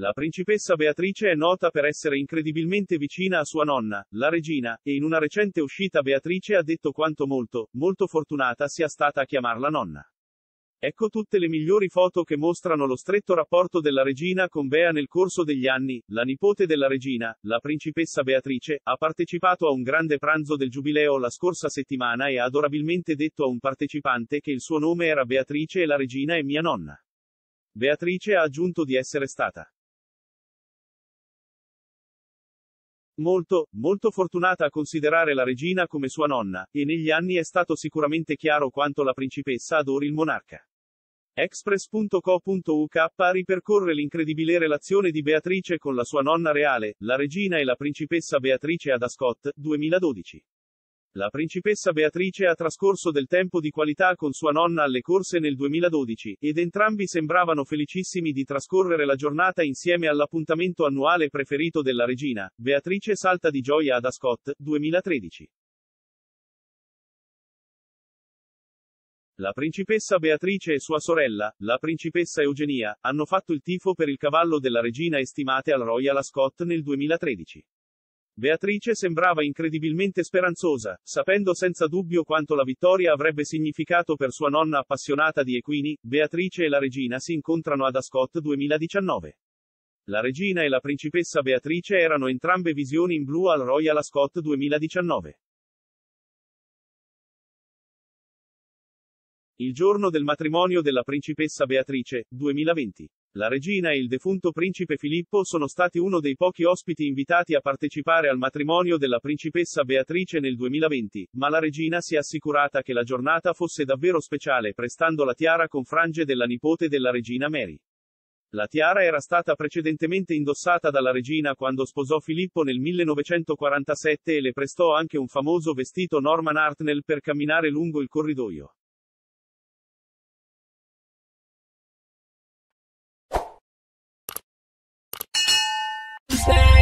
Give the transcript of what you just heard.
La principessa Beatrice è nota per essere incredibilmente vicina a sua nonna, la regina, e in una recente uscita Beatrice ha detto quanto molto, molto fortunata sia stata a chiamarla nonna. Ecco tutte le migliori foto che mostrano lo stretto rapporto della regina con Bea nel corso degli anni. La nipote della regina, la principessa Beatrice, ha partecipato a un grande pranzo del giubileo la scorsa settimana e ha adorabilmente detto a un partecipante che il suo nome era Beatrice e la regina è mia nonna. Beatrice ha aggiunto di essere stata molto, molto fortunata a considerare la regina come sua nonna, e negli anni è stato sicuramente chiaro quanto la principessa adori il monarca. Express.co.uk ripercorre l'incredibile relazione di Beatrice con la sua nonna reale, la regina e la principessa Beatrice ad Ascot, 2012. La principessa Beatrice ha trascorso del tempo di qualità con sua nonna alle corse nel 2012, ed entrambi sembravano felicissimi di trascorrere la giornata insieme all'appuntamento annuale preferito della regina. Beatrice salta di gioia ad Ascot, 2013. La principessa Beatrice e sua sorella, la principessa Eugenia, hanno fatto il tifo per il cavallo della regina estimate al Royal Ascot nel 2013. Beatrice sembrava incredibilmente speranzosa, sapendo senza dubbio quanto la vittoria avrebbe significato per sua nonna appassionata di equini. Beatrice e la regina si incontrano ad Ascot 2019. La regina e la principessa Beatrice erano entrambe visioni in blu al Royal Ascot 2019. Il giorno del matrimonio della principessa Beatrice, 2020. La regina e il defunto principe Filippo sono stati uno dei pochi ospiti invitati a partecipare al matrimonio della principessa Beatrice nel 2020, ma la regina si è assicurata che la giornata fosse davvero speciale prestando la tiara con frange della nipote della regina Mary. La tiara era stata precedentemente indossata dalla regina quando sposò Filippo nel 1947 e le prestò anche un famoso vestito Norman Hartnell per camminare lungo il corridoio. Stay.